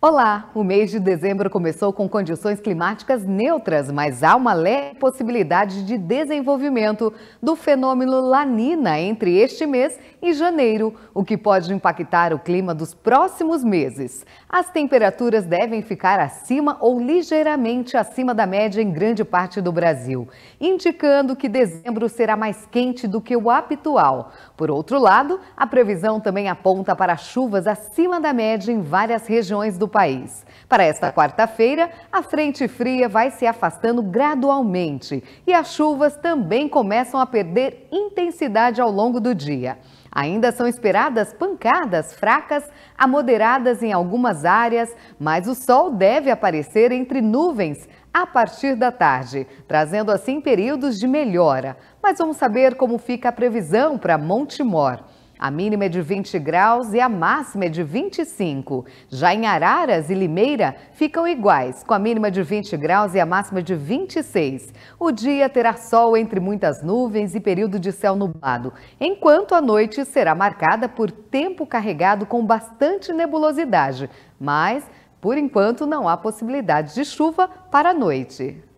Olá! O mês de dezembro começou com condições climáticas neutras, mas há uma leve possibilidade de desenvolvimento do fenômeno Lanina entre este mês e janeiro, o que pode impactar o clima dos próximos meses. As temperaturas devem ficar acima ou ligeiramente acima da média em grande parte do Brasil, indicando que dezembro será mais quente do que o habitual. Por outro lado, a previsão também aponta para chuvas acima da média em várias regiões do país. Para esta quarta-feira, a frente fria vai se afastando gradualmente e as chuvas também começam a perder intensidade ao longo do dia. Ainda são esperadas pancadas fracas a moderadas em algumas áreas, mas o sol deve aparecer entre nuvens a partir da tarde, trazendo assim períodos de melhora. Mas vamos saber como fica a previsão para Montemor. A mínima é de 20 graus e a máxima é de 25. Já em Araras e Limeira ficam iguais, com a mínima de 20 graus e a máxima de 26. O dia terá sol entre muitas nuvens e período de céu nublado, enquanto a noite será marcada por tempo carregado com bastante nebulosidade. Mas, por enquanto, não há possibilidade de chuva para a noite.